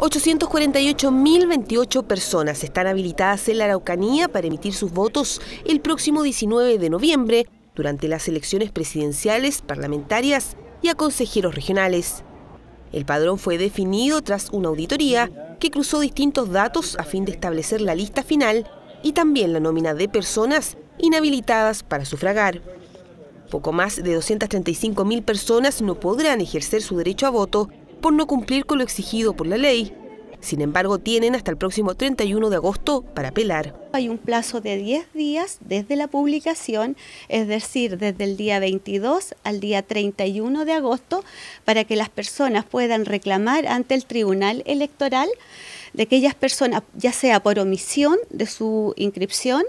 848.028 personas están habilitadas en la Araucanía para emitir sus votos el próximo 19 de noviembre durante las elecciones presidenciales, parlamentarias y a consejeros regionales. El padrón fue definido tras una auditoría que cruzó distintos datos a fin de establecer la lista final y también la nómina de personas inhabilitadas para sufragar. Poco más de 235.000 personas no podrán ejercer su derecho a voto por no cumplir con lo exigido por la ley. Sin embargo, tienen hasta el próximo 31 de agosto para apelar. Hay un plazo de 10 días desde la publicación, es decir, desde el día 22 al día 31 de agosto, para que las personas puedan reclamar ante el Tribunal Electoral de aquellas personas, ya sea por omisión de su inscripción,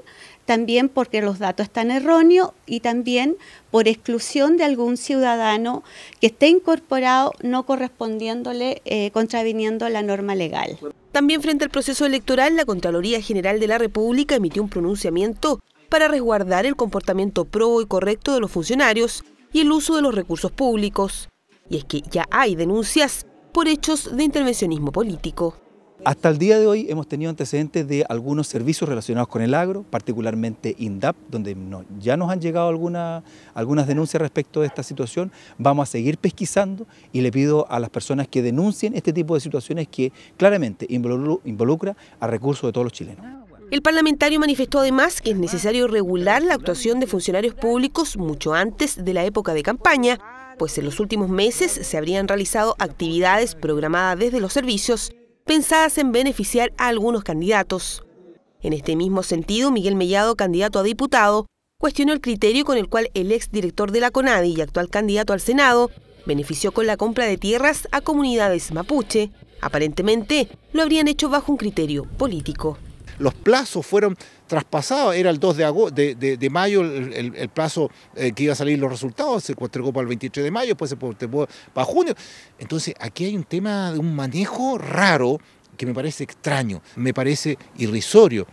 también porque los datos están erróneos y también por exclusión de algún ciudadano que esté incorporado no correspondiéndole, eh, contraviniendo la norma legal. También frente al proceso electoral, la Contraloría General de la República emitió un pronunciamiento para resguardar el comportamiento probo y correcto de los funcionarios y el uso de los recursos públicos. Y es que ya hay denuncias por hechos de intervencionismo político. Hasta el día de hoy hemos tenido antecedentes de algunos servicios relacionados con el agro, particularmente INDAP, donde ya nos han llegado algunas denuncias respecto de esta situación. Vamos a seguir pesquisando y le pido a las personas que denuncien este tipo de situaciones que claramente involucra a recursos de todos los chilenos. El parlamentario manifestó además que es necesario regular la actuación de funcionarios públicos mucho antes de la época de campaña, pues en los últimos meses se habrían realizado actividades programadas desde los servicios pensadas en beneficiar a algunos candidatos. En este mismo sentido, Miguel Mellado, candidato a diputado, cuestionó el criterio con el cual el exdirector de la CONADI y actual candidato al Senado benefició con la compra de tierras a comunidades mapuche. Aparentemente, lo habrían hecho bajo un criterio político los plazos fueron traspasados, era el 2 de, mayo el, plazo eh, que iba a salir los resultados, se postergó para el 23 de mayo, después se postergó para junio. Entonces aquí hay un tema de un manejo raro que me parece extraño, me parece irrisorio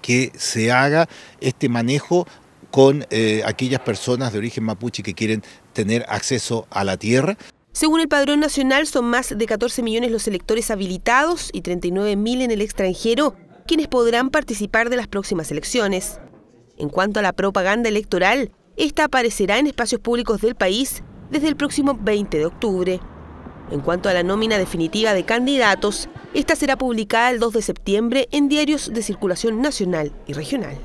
que se haga este manejo con eh, aquellas personas de origen mapuche que quieren tener acceso a la tierra. Según el Padrón Nacional, son más de 14 millones los electores habilitados y 39 mil en el extranjero quienes podrán participar de las próximas elecciones. En cuanto a la propaganda electoral, esta aparecerá en espacios públicos del país desde el próximo 20 de octubre. En cuanto a la nómina definitiva de candidatos, esta será publicada el 2 de septiembre en diarios de circulación nacional y regional.